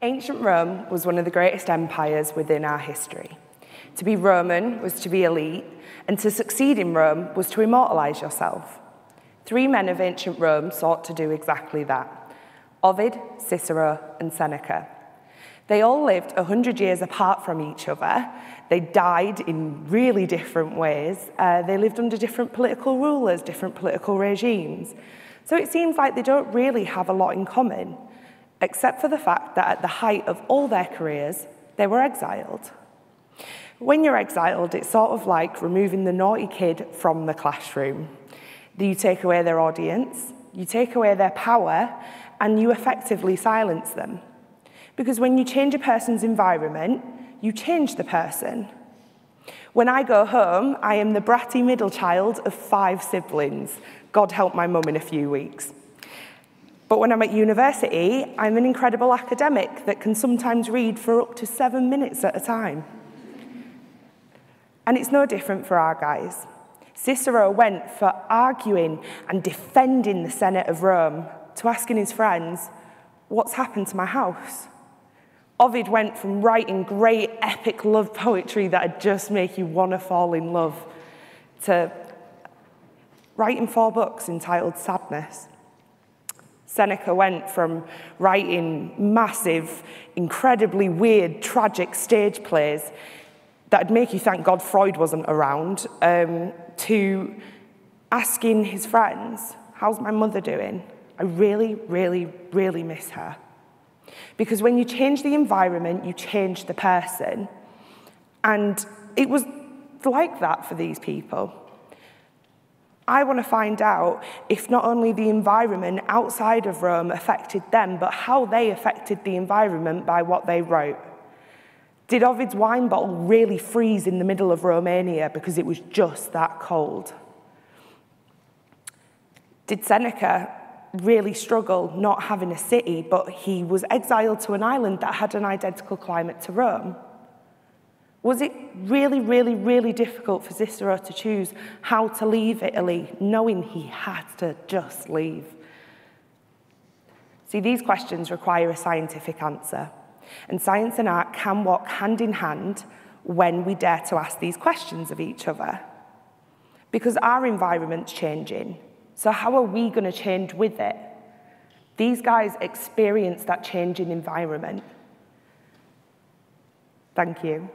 Ancient Rome was one of the greatest empires within our history. To be Roman was to be elite, and to succeed in Rome was to immortalize yourself. Three men of ancient Rome sought to do exactly that Ovid, Cicero, and Seneca. They all lived 100 years apart from each other. They died in really different ways. Uh, they lived under different political rulers, different political regimes. So it seems like they don't really have a lot in common except for the fact that at the height of all their careers, they were exiled. When you're exiled, it's sort of like removing the naughty kid from the classroom. You take away their audience, you take away their power, and you effectively silence them. Because when you change a person's environment, you change the person. When I go home, I am the bratty middle child of five siblings. God help my mum in a few weeks. But when I'm at university, I'm an incredible academic that can sometimes read for up to seven minutes at a time. And it's no different for our guys. Cicero went for arguing and defending the Senate of Rome to asking his friends, What's happened to my house? Ovid went from writing great epic love poetry that'd just make you want to fall in love to writing four books entitled Sadness. Seneca went from writing massive, incredibly weird, tragic stage plays that'd make you thank God Freud wasn't around, um, to asking his friends, How's my mother doing? I really, really, really miss her. Because when you change the environment, you change the person. And it was like that for these people. I want to find out if not only the environment outside of Rome affected them, but how they affected the environment by what they wrote. Did Ovid's wine bottle really freeze in the middle of Romania because it was just that cold? Did Seneca really struggle not having a city, but he was exiled to an island that had an identical climate to Rome? Was it really, really, really difficult for Cicero to choose how to leave Italy, knowing he had to just leave? See, these questions require a scientific answer. And science and art can walk hand in hand when we dare to ask these questions of each other. Because our environment's changing. So, how are we going to change with it? These guys experience that changing environment. Thank you.